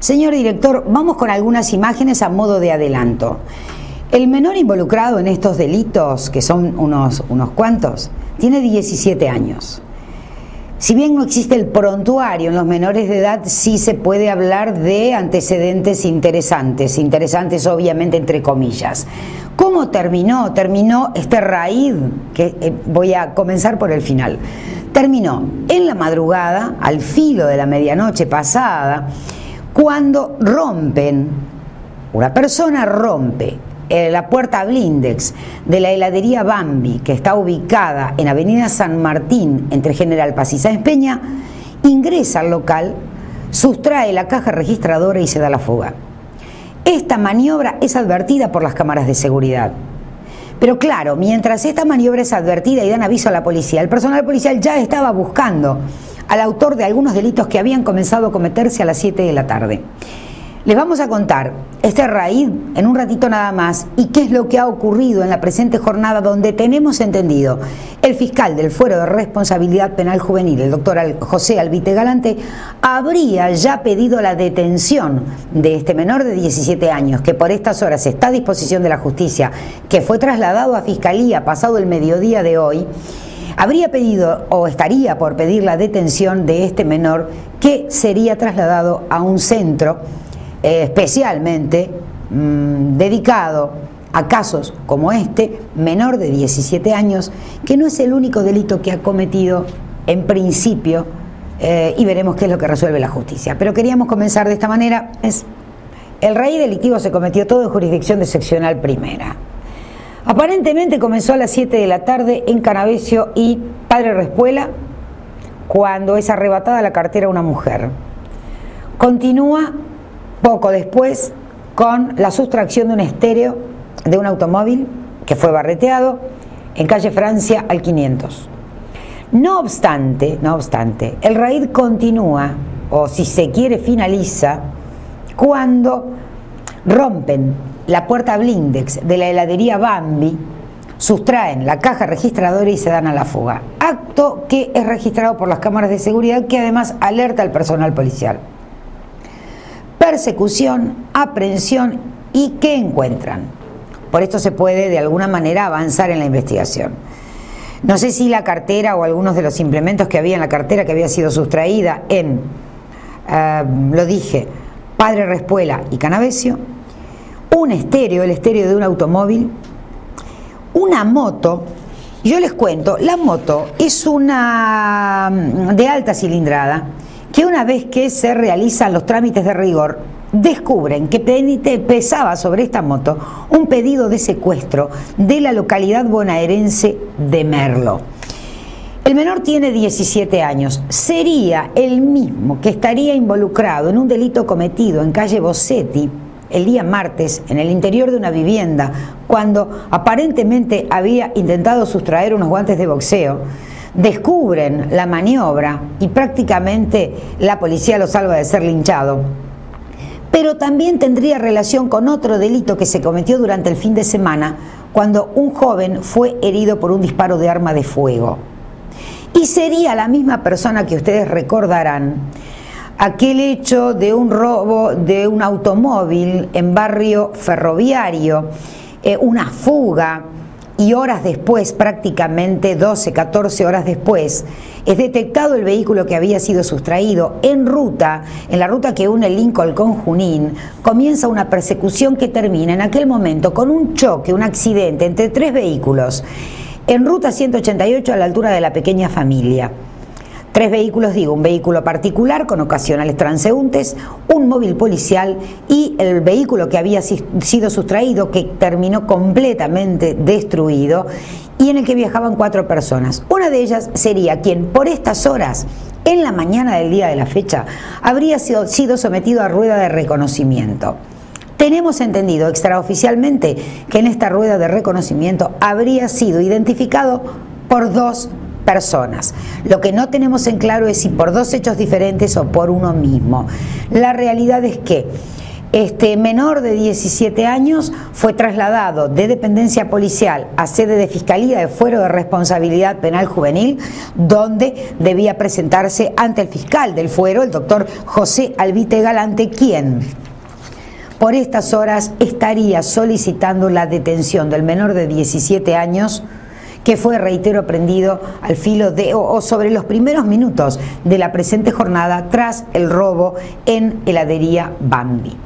Señor director, vamos con algunas imágenes a modo de adelanto. El menor involucrado en estos delitos, que son unos, unos cuantos, tiene 17 años. Si bien no existe el prontuario en los menores de edad, sí se puede hablar de antecedentes interesantes, interesantes obviamente entre comillas. ¿Cómo terminó? Terminó este raíz, que eh, voy a comenzar por el final. Terminó en la madrugada, al filo de la medianoche pasada, cuando rompen, una persona rompe eh, la puerta blindex de la heladería Bambi, que está ubicada en Avenida San Martín, entre General Paz y Sáenz Peña, ingresa al local, sustrae la caja registradora y se da la fuga. Esta maniobra es advertida por las cámaras de seguridad. Pero claro, mientras esta maniobra es advertida y dan aviso a la policía, el personal policial ya estaba buscando al autor de algunos delitos que habían comenzado a cometerse a las 7 de la tarde. Les vamos a contar este raíz en un ratito nada más y qué es lo que ha ocurrido en la presente jornada donde tenemos entendido el fiscal del Fuero de Responsabilidad Penal Juvenil, el doctor José Albite Galante, habría ya pedido la detención de este menor de 17 años que por estas horas está a disposición de la justicia, que fue trasladado a fiscalía pasado el mediodía de hoy habría pedido o estaría por pedir la detención de este menor que sería trasladado a un centro eh, especialmente mm, dedicado a casos como este, menor de 17 años, que no es el único delito que ha cometido en principio eh, y veremos qué es lo que resuelve la justicia. Pero queríamos comenzar de esta manera. Es, el rey delictivo se cometió todo en jurisdicción de seccional primera. Aparentemente comenzó a las 7 de la tarde en Canavesio y Padre Respuela cuando es arrebatada la cartera a una mujer. Continúa poco después con la sustracción de un estéreo de un automóvil que fue barreteado en calle Francia al 500. No obstante, no obstante, el raid continúa, o si se quiere finaliza, cuando rompen la puerta blindex de la heladería Bambi, sustraen la caja registradora y se dan a la fuga. Acto que es registrado por las cámaras de seguridad que además alerta al personal policial. Persecución, aprehensión y ¿qué encuentran? Por esto se puede de alguna manera avanzar en la investigación. No sé si la cartera o algunos de los implementos que había en la cartera que había sido sustraída en, eh, lo dije, Padre Respuela y Canavesio, un estéreo, el estéreo de un automóvil, una moto. Yo les cuento, la moto es una mm, de alta cilindrada que una vez que se realizan los trámites de rigor, descubren que pesaba sobre esta moto un pedido de secuestro de la localidad bonaerense de Merlo. El menor tiene 17 años. Sería el mismo que estaría involucrado en un delito cometido en calle Bossetti el día martes en el interior de una vivienda cuando aparentemente había intentado sustraer unos guantes de boxeo. Descubren la maniobra y prácticamente la policía lo salva de ser linchado. Pero también tendría relación con otro delito que se cometió durante el fin de semana cuando un joven fue herido por un disparo de arma de fuego. Y sería la misma persona que ustedes recordarán aquel hecho de un robo de un automóvil en barrio ferroviario, eh, una fuga, y horas después, prácticamente 12, 14 horas después, es detectado el vehículo que había sido sustraído en ruta, en la ruta que une Lincoln con Junín, comienza una persecución que termina en aquel momento con un choque, un accidente entre tres vehículos, en ruta 188 a la altura de la pequeña familia. Tres vehículos, digo, un vehículo particular con ocasionales transeúntes, un móvil policial y el vehículo que había sido sustraído, que terminó completamente destruido y en el que viajaban cuatro personas. Una de ellas sería quien por estas horas, en la mañana del día de la fecha, habría sido, sometido a rueda de reconocimiento. Tenemos entendido extraoficialmente que en esta rueda de reconocimiento habría sido identificado por dos personas. Lo que no tenemos en claro es si por dos hechos diferentes o por uno mismo. La realidad es que Este menor de 17 años fue trasladado de dependencia policial a sede de Fiscalía de Fuero de Responsabilidad Penal Juvenil, donde debía presentarse ante el fiscal del fuero, el doctor José Albite Galante, quien por estas horas estaría solicitando la detención del menor de 17 años que fue, reitero, prendido al filo de o, sobre los primeros minutos de la presente jornada tras el robo en heladería Bambi.